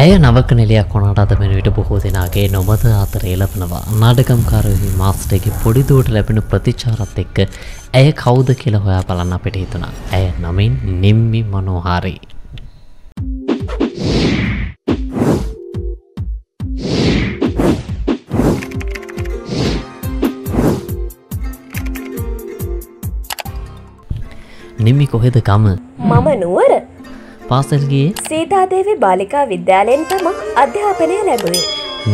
ඇය නවක නිලියක් කොනට අද මෙන විට බොහෝ දෙනාගේ නොමද අතර එලපනවා නාඩකම්කාරහි මාස්ටේගේ පොඩිදුවට ලැබෙන ප්‍රතිචාරත් එක්ක ඇය කෞද කියල හොයා බලන්න අපිට හිතුනා ඇය නමින් නිම්මි මනෝහාරී. නිම්මි කොහෙද ගම? මම නුවර. පාසල්ගේ සීතාදේවි බාලිකා විද්‍යාලයෙන් තම අධ්‍යාපනය ලැබුවේ.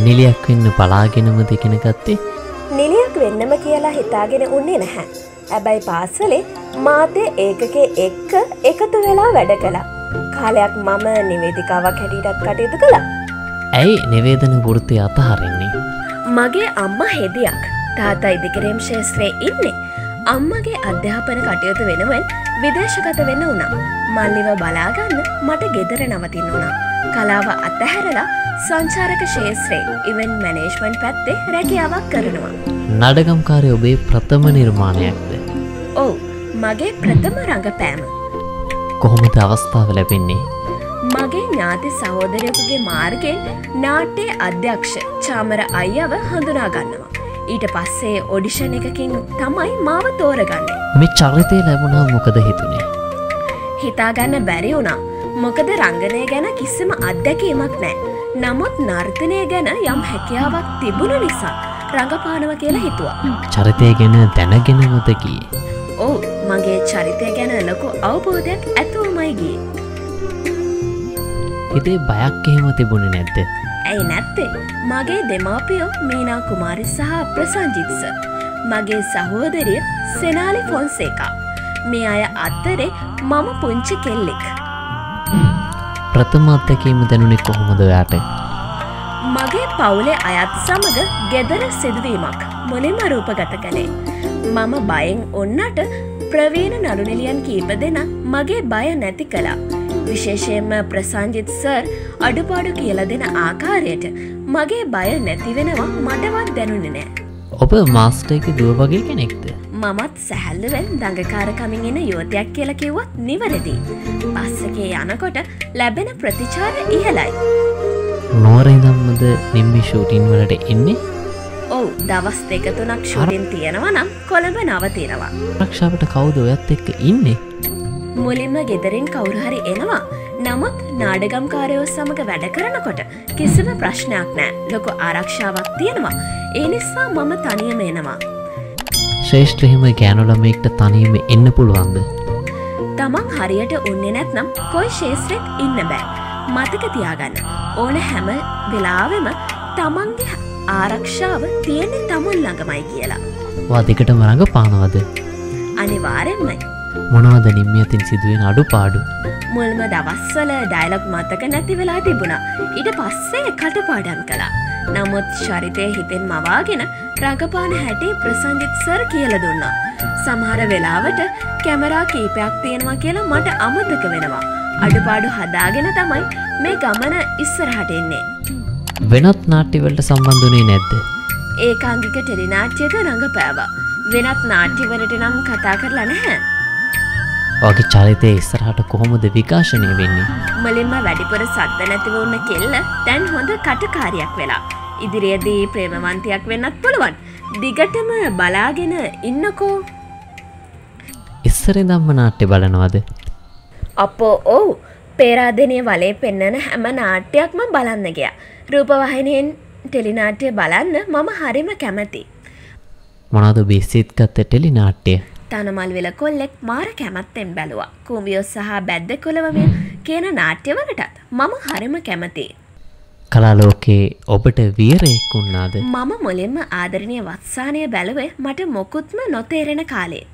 නිලියක් වෙන්න බලාගෙනම දෙගෙන ගත්තේ නිලියක් වෙන්නම කියලා හිතාගෙන උන්නේ නැහැ. ඇබැයි පාසලේ මාතය ඒකගේ එක්ක එකතු වෙලා වැඩ කළා. කාලයක් මම නිවේදිකාවක් හැටියටත් කටයුතු කළා. ඇයි නිවේදන වෘත්තය අතහරන්නේ. මගේ අම්ම හෙදියක් තාතා ඉදිකරම් ශේත්‍රයේ ඉන්නේ. අම්මගේ අධ්‍යාපන කටයුතු වෙනුවෙන් විදේශගත වෙන්න වුණා. මල්ලිව බලාගන්න මට ගෙදර නවතින්න වුණා. කලාව අතහැරලා සංචාරක ශේත්‍රයේ ඉවන් මැනේජ්මන්් පැත්තේ රැකියාවක් කරනවා. නඩගම්කාරය ඔබේ ප්‍රථම නිර්මාණයක්ද. ඔවු මගේ ප්‍රථම රඟපෑම. කොහොමද අවස්ථාව ලැබෙන්නේ. මගේ ඥාති සහෝදරයකුගේ මාර්ගෙන් නාට්‍යයේ අධ්‍යක්ෂ චාමර අයියව හඳුනා ගන්නවා. ඊට පස්සේ ඔඩිෂන් එකකින් තමයි මාව තෝරගන්න. මේ චරිතය ලැබුණා මොකද හිතුනේ. හිතාගන්න බැරි වුණා. මොකද රංගනය ගැන කිසිම අත්දැකීමක් නෑ. නමුත් නර්තනය ගැන යම් හැකියාවක් තිබුණ නිසා රඟපානව කියලා හිතුවා. චරිතය ගැන දැනගෙනමතකී. ඕ මගේ චරිතය ගැන ලොකු අවබෝධයක් ඇතුවමයි ගිය. හිතේ බයක් එහෙම තිබුණ නැද්ද. ඇයි නැත්තේ මගේ දෙමාපියෝ මීනා කුමාරි සහ ප්‍රසංජිත්ස. මගේ සහෝදරිය සෙනාලි ෆොන්සේකා. මේ අය අත්තරේ මම පුංචි කෙල්ලෙක්. ප්‍රථම අත්දැකීම දැනුනෙ කොහොමද යාට. මගේ පවුලේ අයත් සමඟ ගෙදර සිදුවීමක් මුලින්ම රූපගත කළේ. මම බයෙන් ඔන්නට ප්‍රවීණ නළුනිලියන් කීප දෙන මගේ බය නැති කළා. විශේෂයෙන්ම ප්‍රසංජිත් සර් අඩුපාඩු කියල දෙන ආකාරයට මගේ බය නැතිවෙනවා මටවත් දැනුන නෑ. ඔබ මාස්ටයක දුව වගේ කෙනෙක්ද. මමත් සැහැල්ලුවෙන් දඟකාරකමින් එන යුවතයක් කියල කිව්වත් නිවැරදි. පස්සකේ යනකොට ලැබෙන ප්‍රතිචාර ඉහලයි. නෝරයිදම්මද නිම්මි ෂූටින් වලට එන්නේ ඔවු දවස් දෙකතුනක් ශුටින් තියෙනවා නම් කොළඹ නවතිනවා. රක්ෂාවට කවුද ඔයත් එක්ක ඉන්නේ. මුලින්ම ගෙදරින් කවුරුහරි එනවා නමුත් නාඩගම්කාරයෝ සමඟ වැඩ කරනකොට කිසිම ප්‍රශ්නයක් නෑ ලොකු ආරක්ෂාවක් තියෙනවා ඒ නිසා මම තනියම එනවා. ශ්‍රේෂ්ත්‍රහෙම ගෑනුළමෙක්ට තනීම එන්න පුළුවන්ද. තමන් හරියට උන්නේ නැත්නම් කොයි ශේත්‍රෙත් ඉන්න බෑ. මතක තියාගන්න ඕන හැම වෙලාවෙම තමන්ගේ ආරක්ෂාව තියෙන්නේ තමන් ළඟමයි කියලා. වාදිකට මරඟ පානවද. අනිවාරෙන්මයි. මොනවද නිම්ම අතින් සිදුවෙන අඩු පාඩු. මුල්ම දවස්වල ඩයිලොක් මතක නැති වෙලා තිබුණා ඊට පස්සේ කටපාඩම් කළා. නමුත් ශරිතය හිතෙන් මවාගෙන රඟපාන හැටේ ප්‍රසංජිත් සර් කියල දුන්නා. සමහර වෙලාවට කැමරා කීපයක් තියෙනවා කියලා මට අමතක වෙනවා. අඩුපාඩු හදාගෙන තමයි මේ ගමන ඉස්සරහට එන්නේ. වෙනත් නාට්‍යවලට සම්බන්ධනේ නැද්ද. ඒකාංගික ටෙලිනාට්‍යක රඟපෑවා. වෙනත් නාට්‍යවලට නම් කතා කරලා නැහැ. වගේ චරිතය ඉස්සරහට කොහොමද විකාශනය වෙන්නේ. මලින්ම වැඩිපුර සද්ද නැතිව උන්න කෙල්ල දැන් හොඳ කටකාරයක් වෙලා. ඉදිරියේදී ප්‍රේමවන්තයක් වෙන්නත් පුළුවන්. දිගටම බලාගෙන ඉන්නකෝ. ඉස්සර දම්ම නාට්‍ය බලනවද. අපෝ ඔවු පේරාදනය වලේ පෙන්නන හැම නාට්‍යයක්ම බලන්න ගිය. රූපවාහිනයෙන් ටෙලිනාට්‍යය බලන්න මම හරිම කැමති. මොනද බිස්සිත්ගත්ත ටෙලි නාට්‍යය. තනමල් වෙල කොල්ලෙක් මාර කැමත්තෙන් බැලුවා කුමියෝ සහ බැද්ද කොළවමිය කියන නාට්‍යවලටත් මම හරිම කැමති. කලාලෝකයේ ඔබට වියරයෙක් වුන්නාද. මම මුලින්ම ආදරණය වත්සානය බැලුවේ මට මොකුත්ම නොතේරෙන කාලේ.